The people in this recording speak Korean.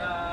감사합니다.